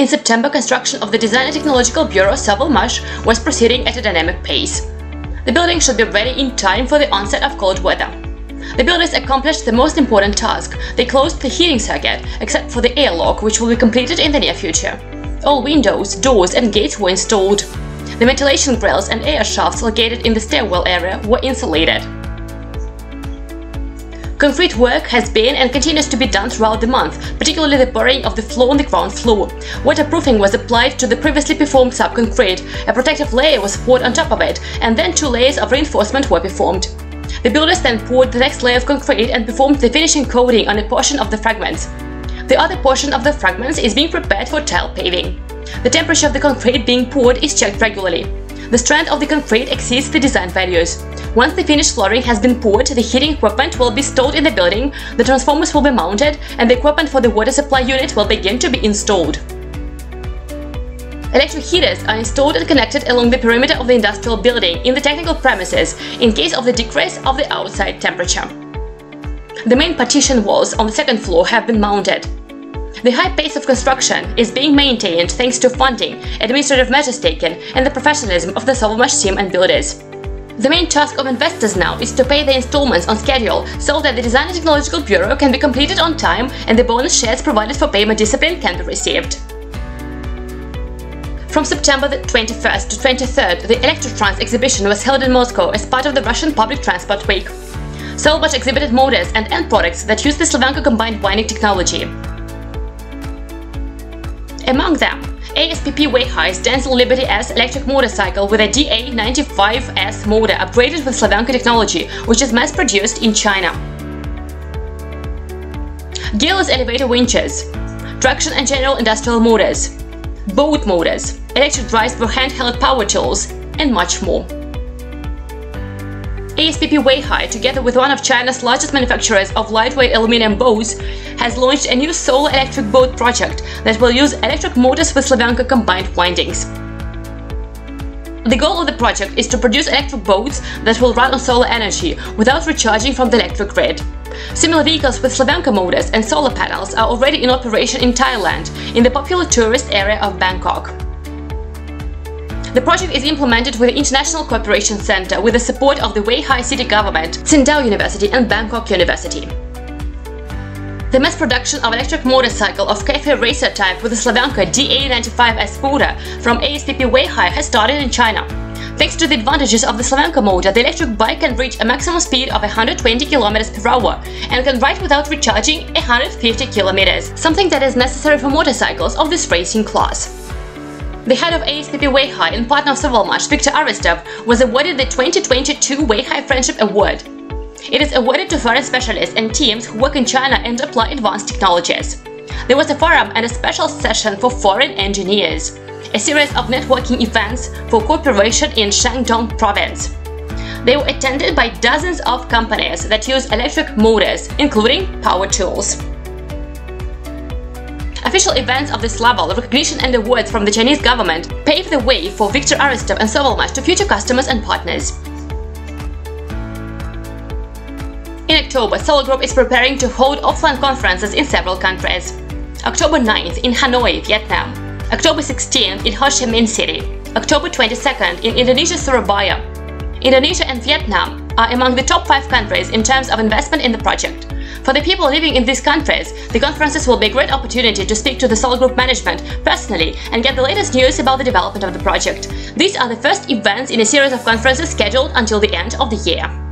In September, construction of the Design and Technological Bureau Sovelmash was proceeding at a dynamic pace. The building should be ready in time for the onset of cold weather. The builders accomplished the most important task. They closed the heating circuit, except for the airlock, which will be completed in the near future. All windows, doors and gates were installed. The ventilation grills and air shafts located in the stairwell area were insulated. Concrete work has been and continues to be done throughout the month, particularly the pouring of the floor on the ground floor. Waterproofing was applied to the previously performed subconcrete, a protective layer was poured on top of it, and then two layers of reinforcement were performed. The builders then poured the next layer of concrete and performed the finishing coating on a portion of the fragments. The other portion of the fragments is being prepared for tile paving. The temperature of the concrete being poured is checked regularly. The strength of the concrete exceeds the design values. Once the finished flooring has been poured, the heating equipment will be stored in the building, the transformers will be mounted, and the equipment for the water supply unit will begin to be installed. Electric heaters are installed and connected along the perimeter of the industrial building in the technical premises in case of the decrease of the outside temperature. The main partition walls on the second floor have been mounted. The high pace of construction is being maintained thanks to funding, administrative measures taken, and the professionalism of the Sovelmash team and builders. The main task of investors now is to pay the installments on schedule so that the Design and Technological Bureau can be completed on time and the bonus shares provided for payment discipline can be received. From September 21st to 23rd, the Electrotrans exhibition was held in Moscow as part of the Russian Public Transport Week. Sovelmash exhibited motors and end products that use the Slavyanka combined winding technology. Among them, ASPP Weihai's Denzel Liberty S electric motorcycle with a DA95S motor upgraded with Slavyanka technology, which is mass-produced in China. Gillis elevator winches, traction and general industrial motors, boat motors, electric drives for handheld power tools, and much more. ASPP Weihai, together with one of China's largest manufacturers of lightweight aluminum boats, has launched a new solar electric boat project that will use electric motors with Slavyanka combined windings. The goal of the project is to produce electric boats that will run on solar energy without recharging from the electric grid. Similar vehicles with Slavyanka motors and solar panels are already in operation in Thailand, in the popular tourist area of Bangkok. The project is implemented with the International Cooperation Center with the support of the Weihai City Government, Tsingtao University and Bangkok University. The mass production of electric motorcycle of cafe racer type with the Slavyanka DA95S motor from ASPP Weihai has started in China. Thanks to the advantages of the Slavyanka motor, the electric bike can reach a maximum speed of 120 km per hour and can ride without recharging 150 km, something that is necessary for motorcycles of this racing class. The head of ASPP Weihai and partner of Sovelmash, Viktor Aristov, was awarded the 2022 Weihai Friendship Award. It is awarded to foreign specialists and teams who work in China and apply advanced technologies. There was a forum and a special session for foreign engineers, a series of networking events for cooperation in Shandong province. They were attended by dozens of companies that use electric motors, including power tools. Official events of this level, recognition and awards from the Chinese government pave the way for Victor Aristov and Sovelmash to future customers and partners. In October, Solar Group is preparing to hold offline conferences in several countries. October 9th in Hanoi, Vietnam. October 16th in Ho Chi Minh City. October 22nd in Indonesia, Surabaya. Indonesia and Vietnam are among the top 5 countries in terms of investment in the project. For the people living in these countries, the conferences will be a great opportunity to speak to the Solar Group management personally and get the latest news about the development of the project. These are the first events in a series of conferences scheduled until the end of the year.